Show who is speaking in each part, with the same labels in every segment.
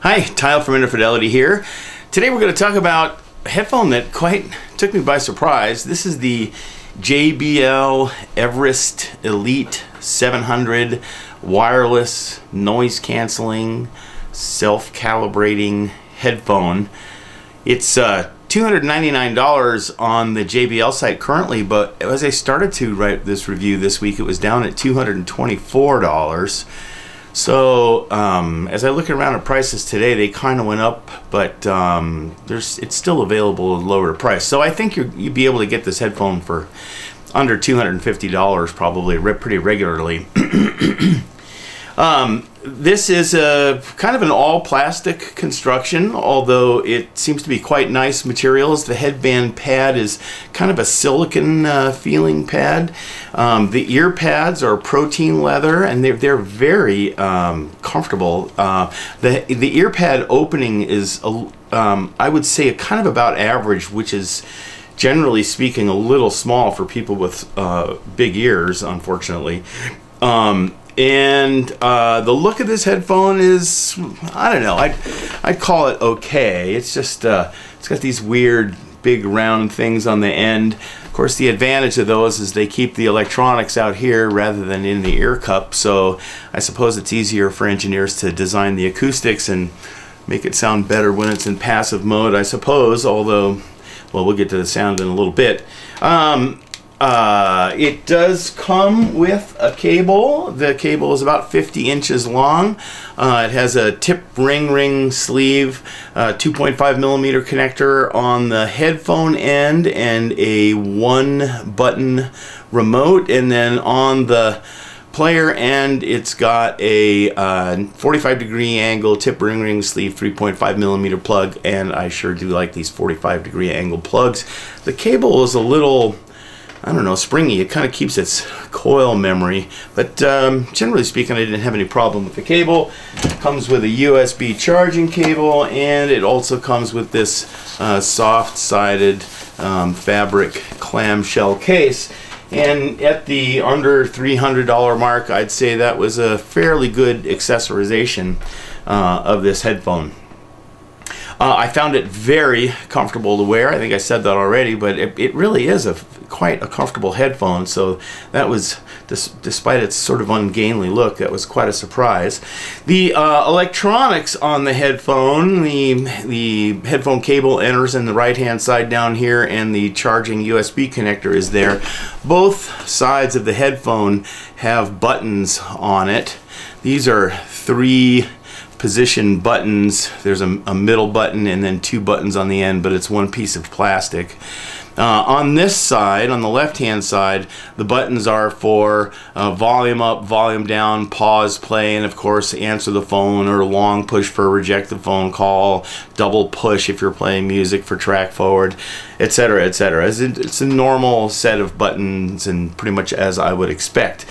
Speaker 1: Hi, Tyll from InnerFidelity here. Today we're going to talk about a headphone that quite took me by surprise. This is the JBL Everest Elite 700 wireless noise canceling self-calibrating headphone. It's uh, $299 on the JBL site currently, but as I started to write this review this week, it was down at $224. So um, as I look around at prices today, they kind of went up, but um, there's it's still available at a lower price. So I think you would be able to get this headphone for under $250 probably pretty regularly. um, this is a kind of an all plastic construction, although it seems to be quite nice materials. The headband pad is kind of a silicon uh, feeling pad. Um, the ear pads are protein leather and they're, they're very um, comfortable. Uh, the, the ear pad opening is, a, um, I would say, kind of about average, which is generally speaking a little small for people with uh, big ears, unfortunately. Um, and uh, the look of this headphone is I don't know I'd, I'd call it okay. It's just uh, it's got these weird big round things on the end. Of course the advantage of those is they keep the electronics out here rather than in the ear cup. So I suppose it's easier for engineers to design the acoustics and make it sound better when it's in passive mode I suppose although well we'll get to the sound in a little bit. Um, uh, it does come with a cable. The cable is about 50 inches long. Uh, it has a tip ring ring sleeve, uh, 2.5 millimeter connector on the headphone end, and a one button remote. And then on the player end, it's got a uh, 45 degree angle tip ring ring sleeve 3.5 millimeter plug and I sure do like these 45 degree angle plugs. The cable is a little I don't know, springy. It kind of keeps its coil memory. But um, generally speaking, I didn't have any problem with the cable. It comes with a USB charging cable, and it also comes with this uh, soft-sided um, fabric clamshell case. And at the under $300 mark, I'd say that was a fairly good accessorization uh, of this headphone. Uh, I found it very comfortable to wear. I think I said that already, but it, it really is a quite a comfortable headphone. So that was, despite its sort of ungainly look, that was quite a surprise. The uh, electronics on the headphone, the the headphone cable enters in the right hand side down here, and the charging USB connector is there. Both sides of the headphone have buttons on it. These are three position buttons. There's a, a, middle button and then two buttons on the end, but it's one piece of plastic. Uh, on this side, on the left hand side, the buttons are for uh, volume up, volume down, pause, play, and of course answer the phone or long push for reject the phone call, double push if you're playing music for track forward, etc. etc. It's, a normal set of buttons and pretty much as I would expect.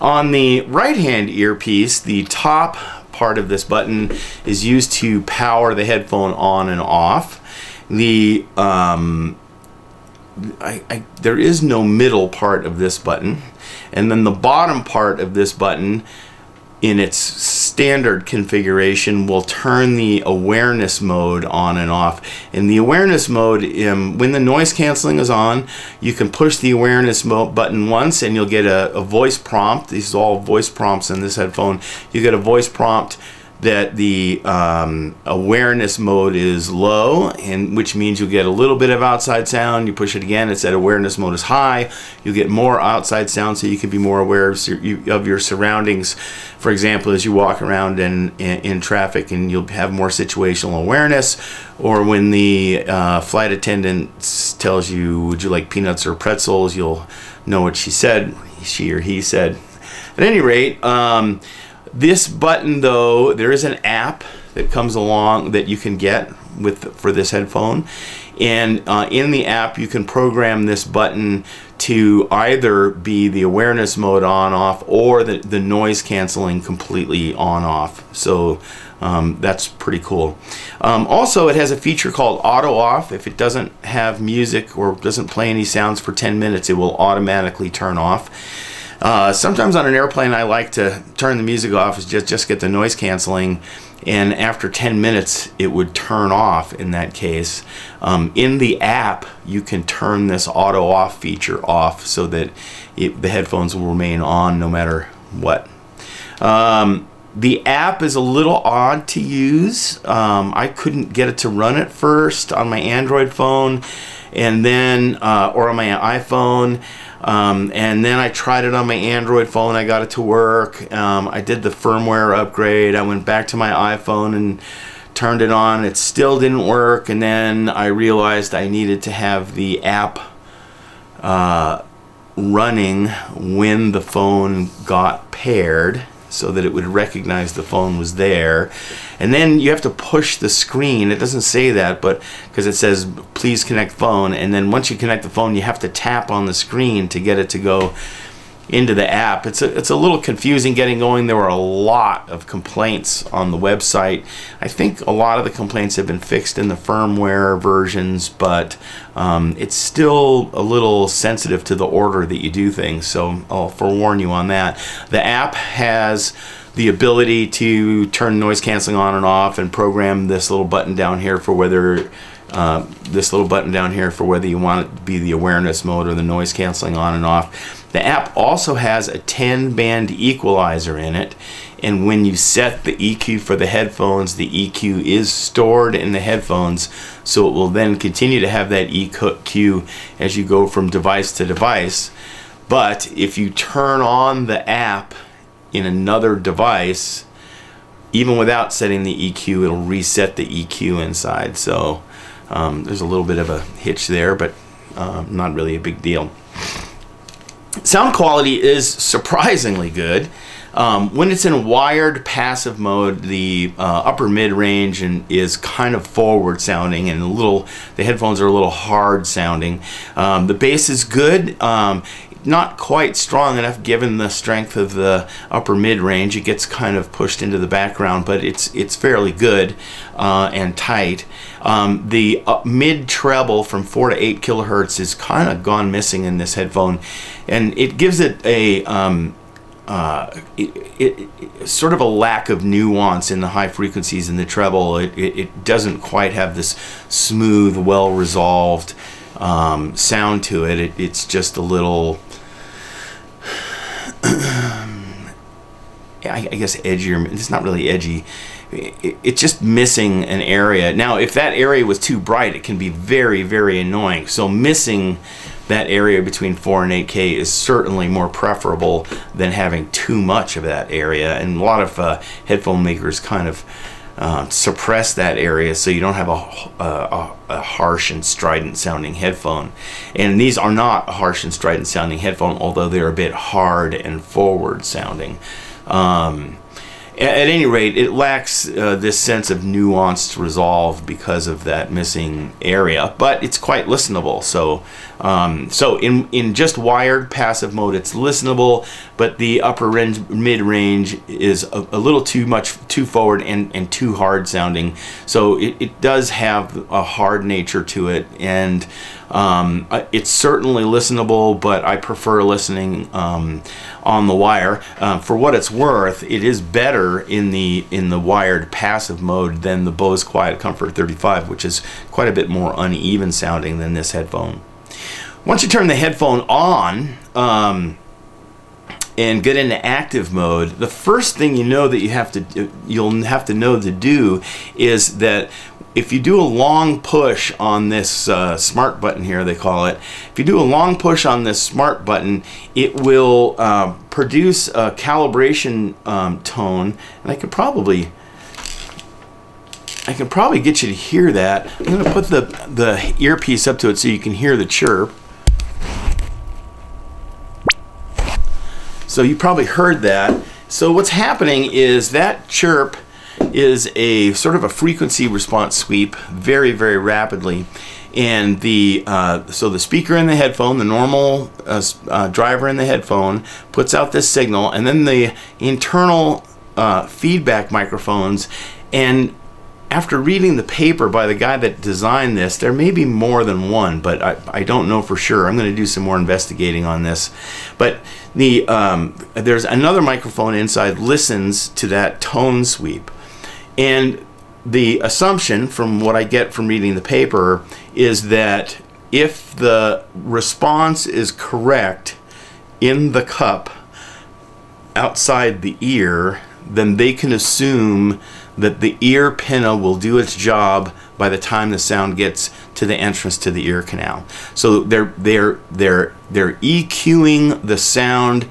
Speaker 1: On the right hand earpiece, the top part of this button is used to power the headphone on and off. The um, I, I, there is no middle part of this button and then the bottom part of this button in its standard configuration will turn the awareness mode on and off. In the awareness mode, um, when the noise canceling is on, you can push the awareness button once and you'll get a, a voice prompt. These are all voice prompts in this headphone. You get a voice prompt that the um, awareness mode is low, and which means you get a little bit of outside sound. You push it again, it's at awareness mode is high. You get more outside sound, so you can be more aware of, of your surroundings. For example, as you walk around in, in, in, traffic, and you'll have more situational awareness. Or when the uh, flight attendant tells you, "Would you like peanuts or pretzels?" You'll know what she said, she or he said. At any rate. Um, this button though, there is an app that comes along that you can get with for this headphone. And uh, in the app you can program this button to either be the awareness mode on off or the, the noise canceling completely on off. So um, that's pretty cool. Um, also it has a feature called auto off. If it doesn't have music or doesn't play any sounds for 10 minutes it will automatically turn off Uh, sometimes on an airplane, I like to turn the music off, just just get the noise canceling, and after 10 minutes, it would turn off. In that case, um, in the app, you can turn this auto off feature off so that it, the headphones will remain on no matter what. Um, the app is a little odd to use. Um, I couldn't get it to run at first on my Android phone, and then uh, or on my iPhone. Um, and then I tried it on my Android phone. I got it to work. Um, I did the firmware upgrade. I went back to my iPhone and turned it on. It still didn't work. And then I realized I needed to have the app uh, running when the phone got paired so that it would recognize the phone was there. And then you have to push the screen. It doesn't say that, but because it says please connect phone. And then once you connect the phone, you have to tap on the screen to get it to go into the app. It's a, it's a little confusing getting going. There were a lot of complaints on the website. I think a lot of the complaints have been fixed in the firmware versions, but um, it's still a little sensitive to the order that you do things. So I'll forewarn you on that. The app has the ability to turn noise canceling on and off and program this little button down here for whether uh, this little button down here for whether you want it to be the awareness mode or the noise canceling on and off. The app also has a 10 band equalizer in it and when you set the EQ for the headphones the EQ is stored in the headphones so it will then continue to have that EQ as you go from device to device but if you turn on the app in another device even without setting the EQ it'll reset the EQ inside so um, there's a little bit of a hitch there, but uh, not really a big deal. Sound quality is surprisingly good. Um, when it's in wired passive mode, the uh, upper mid range and is kind of forward sounding, and a little the headphones are a little hard sounding. Um, the bass is good. Um, not quite strong enough given the strength of the upper mid range. It gets kind of pushed into the background, but it's it's fairly good uh, and tight. Um, the uh, mid treble from four to eight kilohertz is kind of gone missing in this headphone, and it gives it a um, uh, it, it, it, sort of a lack of nuance in the high frequencies in the treble. It, it, doesn't quite have this smooth, well resolved um, sound to it. It's just a little I, guess edgier. It's not really edgy. It, it's just missing an area. Now, if that area was too bright, it can be very, very annoying. So missing that area between 4 and 8K is certainly more preferable than having too much of that area. And a lot of uh, headphone makers kind of uh, suppress that area so you don't have a, a, a, harsh and strident sounding headphone. And these are not a harsh and strident sounding headphone, although they're a bit hard and forward sounding. Um, at any rate, it lacks uh, this sense of nuanced resolve because of that missing area, but it's quite listenable. So, um, so in in just wired passive mode, it's listenable, but the upper range, mid range is a, a, little too much, too forward and and too hard sounding. So it, it does have a hard nature to it, and um, it's certainly listenable, but I prefer listening um, on the wire. Uh, for what it's worth, it is better in the in the wired passive mode than the Bose Quiet Comfort 35, which is quite a bit more uneven sounding than this headphone. Once you turn the headphone on, um, and get into active mode, the first thing you know that you have to you'll have to know to do is that if you do a long push on this uh, smart button here, they call it, if you do a long push on this smart button, it will uh, produce a calibration um, tone, and I could probably, I can probably get you to hear that. I'm going to put the, the earpiece up to it so you can hear the chirp. So you probably heard that. So what's happening is that chirp is a sort of a frequency response sweep very, very rapidly. And the uh, so the speaker in the headphone, the normal uh, uh, driver in the headphone, puts out this signal, and then the internal uh, feedback microphones and after reading the paper by the guy that designed this, there may be more than one, but I, I don't know for sure. I'm going to do some more investigating on this. But the um, there's another microphone inside listens to that tone sweep, and the assumption from what I get from reading the paper is that if the response is correct in the cup outside the ear, then they can assume that the ear pinna will do its job by the time the sound gets to the entrance to the ear canal. So they're they're they're they're EQing the sound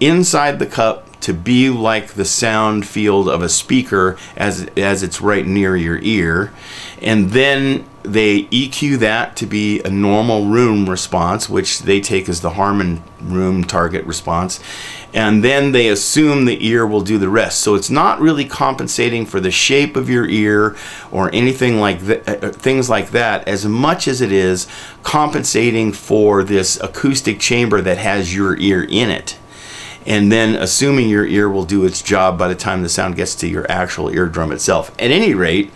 Speaker 1: inside the cup to be like the sound field of a speaker as as it's right near your ear and then they EQ that to be a normal room response which they take as the Harman room target response. And then they assume the ear will do the rest. So it's not really compensating for the shape of your ear or anything like that uh, uh, things like that as much as it is compensating for this acoustic chamber that has your ear in it. And then assuming your ear will do its job by the time the sound gets to your actual eardrum itself. At any rate,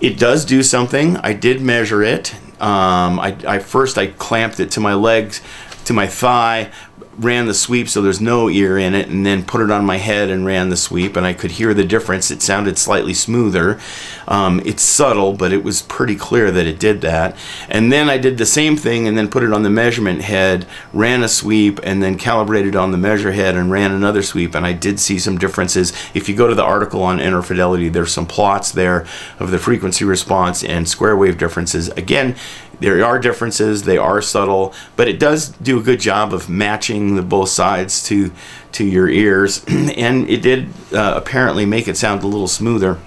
Speaker 1: it does do something. I did measure it. Um, I, I first I clamped it to my legs, to my thigh, ran the sweep so there's no ear in it and then put it on my head and ran the sweep and I could hear the difference. It sounded slightly smoother. Um, it's subtle but it was pretty clear that it did that. And then I did the same thing and then put it on the measurement head ran a sweep and then calibrated on the measure head and ran another sweep and I did see some differences. If you go to the article on InnerFidelity there's some plots there of the frequency response and square wave differences. Again there are differences, they are subtle, but it does do a good job of matching the both sides to to your ears, and it did uh, apparently make it sound a little smoother.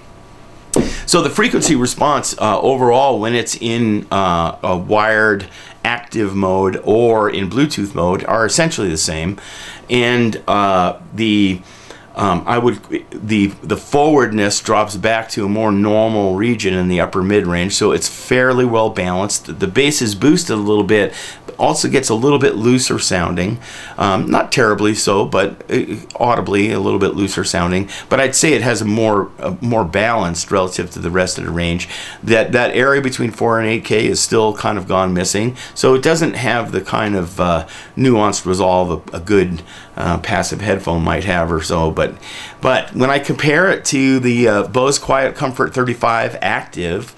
Speaker 1: So the frequency response uh, overall, when it's in uh, a wired active mode or in Bluetooth mode, are essentially the same, and uh, the um, I would the the forwardness drops back to a more normal region in the upper mid range, so it's fairly well balanced. The bass is boosted a little bit, also gets a little bit looser sounding, um, not terribly so, but uh, audibly a little bit looser sounding. But I'd say it has a more more balanced relative to the rest of the range. That that area between 4 and 8K is still kind of gone missing, so it doesn't have the kind of uh, nuanced resolve a, a good uh, passive headphone might have or so. But but when I compare it to the uh, Bose Quiet Comfort 35 Active,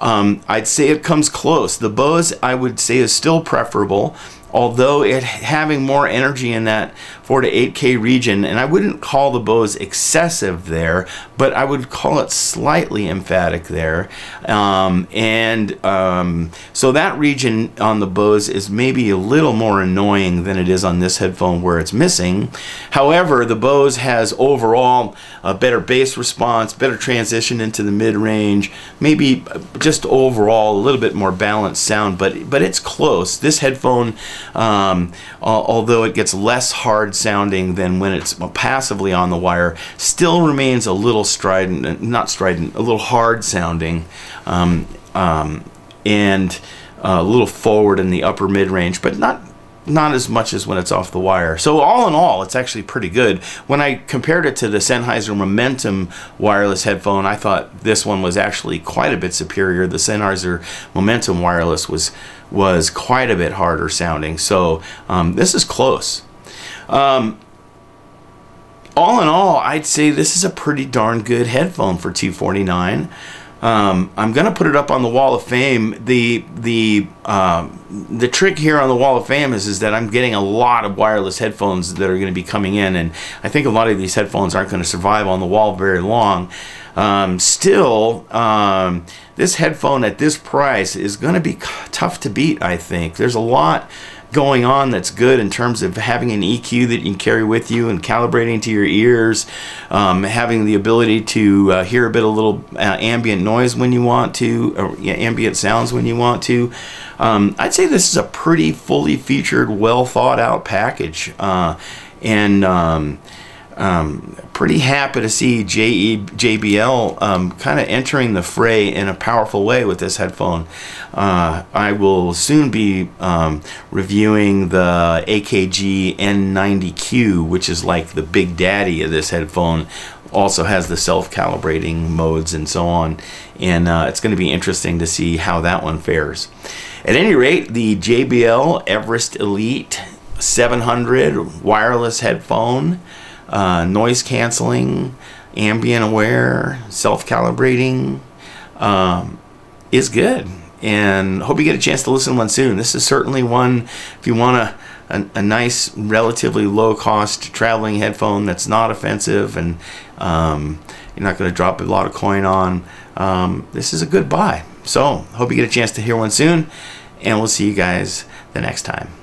Speaker 1: um, I'd say it comes close. The Bose I would say is still preferable although it having more energy in that 4 to 8K region, and I wouldn't call the Bose excessive there, but I would call it slightly emphatic there. Um, and um, so that region on the Bose is maybe a little more annoying than it is on this headphone where it's missing. However, the Bose has overall a better bass response, better transition into the mid-range, maybe just overall a little bit more balanced sound, but, but it's close. This headphone um, although it gets less hard sounding than when it's passively on the wire, still remains a little strident, not strident, a little hard sounding, um, um, and a little forward in the upper mid range, but not not as much as when it's off the wire. So all in all, it's actually pretty good. When I compared it to the Sennheiser Momentum wireless headphone, I thought this one was actually quite a bit superior. The Sennheiser Momentum wireless was was quite a bit harder sounding. So um, this is close. Um, all in all, I'd say this is a pretty darn good headphone for 249. Um, I'm gonna put it up on the Wall of Fame. The the um, the trick here on the Wall of Fame is is that I'm getting a lot of wireless headphones that are going to be coming in, and I think a lot of these headphones aren't going to survive on the wall very long. Um, still, um, this headphone at this price is going to be tough to beat. I think there's a lot going on that's good in terms of having an EQ that you can carry with you and calibrating to your ears, um, having the ability to uh, hear a bit of little uh, ambient noise when you want to, or yeah, ambient sounds when you want to. Um, I'd say this is a pretty fully featured, well thought out package. Uh, and um, um, pretty happy to see JE, JBL um, kind of entering the fray in a powerful way with this headphone. Uh, I will soon be um, reviewing the AKG N90Q, which is like the big daddy of this headphone. also has the self-calibrating modes and so on. And uh, it's going to be interesting to see how that one fares. At any rate, the JBL Everest Elite 700 wireless headphone, uh, noise canceling, ambient aware, self-calibrating, um, is good. And hope you get a chance to listen one soon. This is certainly one if you want a, a, nice, relatively low-cost traveling headphone that's not offensive and um, you're not going to drop a lot of coin on. Um, this is a good buy. So hope you get a chance to hear one soon, and we'll see you guys the next time.